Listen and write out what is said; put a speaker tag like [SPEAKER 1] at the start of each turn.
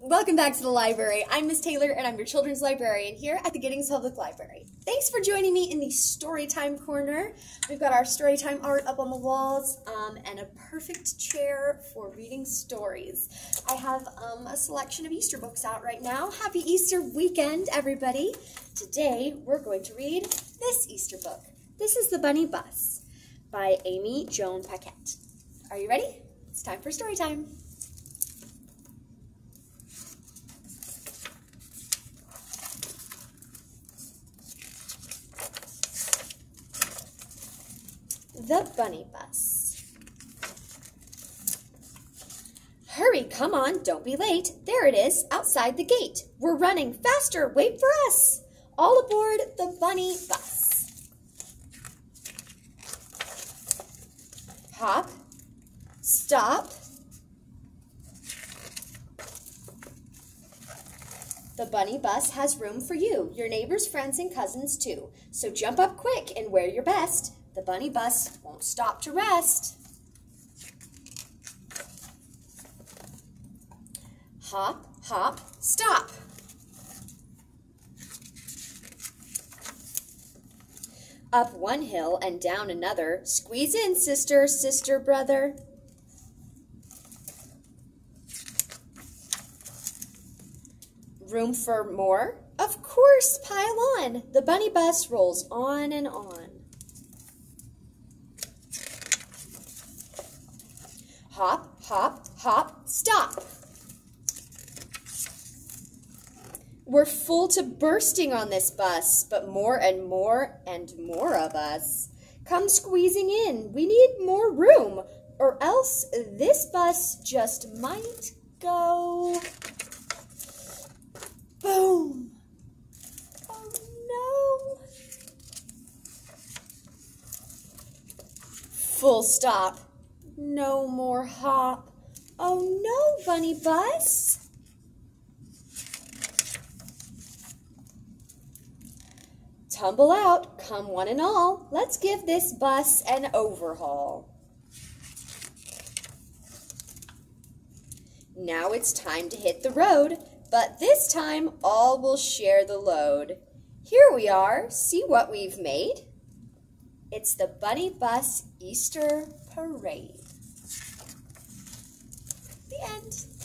[SPEAKER 1] Welcome back to the library. I'm Miss Taylor and I'm your children's librarian here at the Giddings Public Library. Thanks for joining me in the Storytime Corner. We've got our Storytime art up on the walls um, and a perfect chair for reading stories. I have um, a selection of Easter books out right now. Happy Easter weekend, everybody. Today we're going to read this Easter book. This is The Bunny Bus by Ammi-Joan Paquette. Are you ready? It's time for story time. The Bunny Bus. Hurry, come on, don't be late. There it is, outside the gate. We're running faster, wait for us. All aboard the Bunny Bus. Hop, stop. The bunny bus has room for you, your neighbors, friends, and cousins too. So jump up quick and wear your best. The bunny bus won't stop to rest. Hop, hop, stop. Up one hill and down another. Squeeze in, sister, sister, brother. Room for more? Of course, pile on. The bunny bus rolls on and on. Hop, hop, hop, stop. We're full to bursting on this bus, but more and more and more of us come squeezing in. We need more room, or else this bus just might go boom. Oh no. Full stop. No more hop. Oh no, bunny bus. Tumble out, come one and all. Let's give this bus an overhaul. Now it's time to hit the road, but this time all will share the load. Here we are, see what we've made? It's the Bunny Bus Easter Parade. The end.